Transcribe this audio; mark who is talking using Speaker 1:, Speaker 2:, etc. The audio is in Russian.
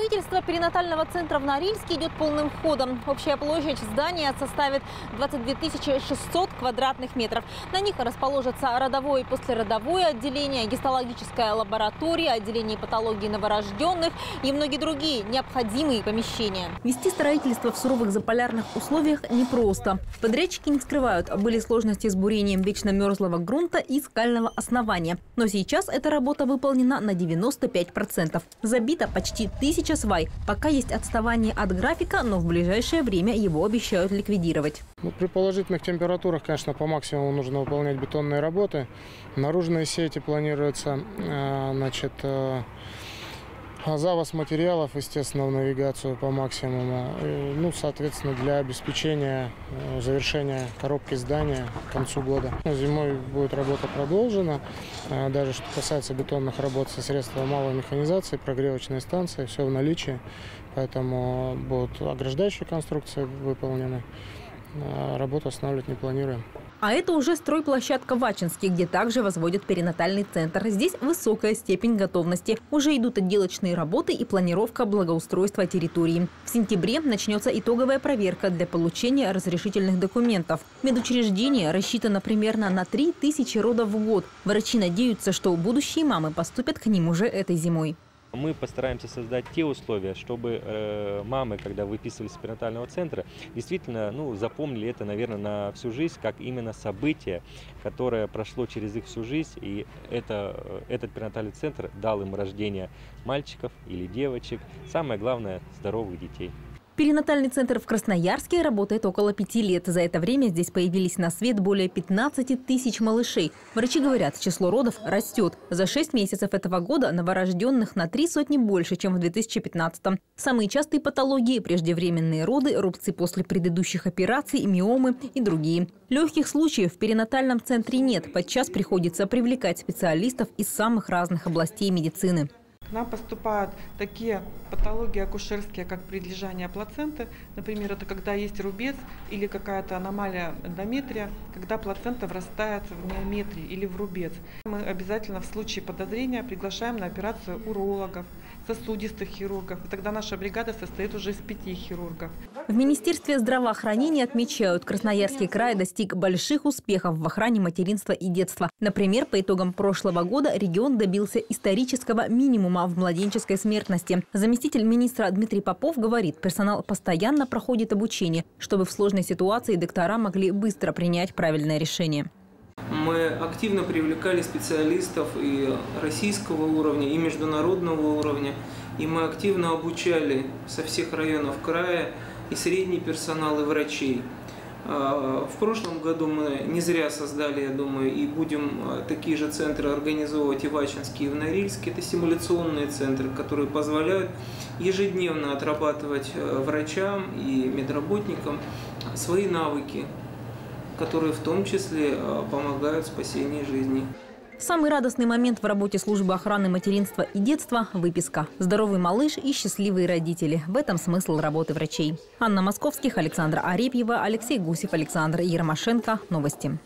Speaker 1: Строительство перинатального центра в Норильске идет полным ходом. Общая площадь здания составит 22 600 квадратных метров. На них расположатся родовое и послеродовое отделение, гистологическая лаборатория, отделение патологии новорожденных и многие другие необходимые помещения. Вести строительство в суровых заполярных условиях непросто. Подрядчики не скрывают, были сложности с бурением вечно мерзлого грунта и скального основания. Но сейчас эта работа выполнена на 95%. Забито почти тысяча свай. Пока есть отставание от графика, но в ближайшее время его обещают ликвидировать.
Speaker 2: Ну, при положительных температурах, конечно, по максимуму нужно выполнять бетонные работы. Наружные сети планируется, э, значит, э, завоз материалов, естественно, в навигацию по максимуму. И, ну, соответственно, для обеспечения э, завершения коробки здания к концу года. Зимой будет работа продолжена. Даже что касается бетонных работ со средством малой механизации, прогревочной станции, все в наличии. Поэтому будут ограждающие конструкции выполнены. Э, Работу останавливать не планируем.
Speaker 1: А это уже стройплощадка в Ачинске, где также возводят перинатальный центр. Здесь высокая степень готовности. Уже идут отделочные работы и планировка благоустройства территории. В сентябре начнется итоговая проверка для получения разрешительных документов. Медучреждение рассчитано примерно на 3 тысячи родов в год. Врачи надеются, что будущие мамы поступят к ним уже этой зимой.
Speaker 3: Мы постараемся создать те условия, чтобы э, мамы, когда выписывались из перинатального центра, действительно ну, запомнили это, наверное, на всю жизнь, как именно событие, которое прошло через их всю жизнь. И это, э, этот перинатальный центр дал им рождение мальчиков или девочек. Самое главное – здоровых детей.
Speaker 1: Перинатальный центр в Красноярске работает около пяти лет. За это время здесь появились на свет более 15 тысяч малышей. Врачи говорят, число родов растет. За шесть месяцев этого года новорожденных на три сотни больше, чем в 2015 -м. Самые частые патологии – преждевременные роды, рубцы после предыдущих операций, миомы и другие. Легких случаев в перинатальном центре нет. Подчас приходится привлекать специалистов из самых разных областей медицины.
Speaker 4: Нам поступают такие патологии акушерские, как предлежание плаценты. Например, это когда есть рубец или какая-то аномалия эндометрия, когда плацента врастает в миометрии или в рубец. Мы обязательно в случае подозрения приглашаем на операцию урологов, сосудистых хирургов. И тогда наша бригада состоит уже из пяти хирургов.
Speaker 1: В Министерстве здравоохранения отмечают, Красноярский край достиг больших успехов в охране материнства и детства. Например, по итогам прошлого года регион добился исторического минимума в младенческой смертности. Заместитель министра Дмитрий Попов говорит, персонал постоянно проходит обучение, чтобы в сложной ситуации доктора могли быстро принять правильное решение.
Speaker 5: Мы активно привлекали специалистов и российского уровня, и международного уровня. И мы активно обучали со всех районов края и средний персонал, и врачей. А, В прошлом году мы не зря создали, я думаю, и будем а, такие же центры организовывать и в Ачинске, и в Норильске. Это симуляционные центры, которые позволяют ежедневно отрабатывать э, врачам и медработникам свои навыки, которые в том числе э, помогают в спасении жизни.
Speaker 1: Самый радостный момент в работе службы охраны материнства и детства – выписка. Здоровый малыш и счастливые родители. В этом смысл работы врачей. Анна Московских, Александра Арепьева, Алексей Гусев, Александр Ермошенко. Новости.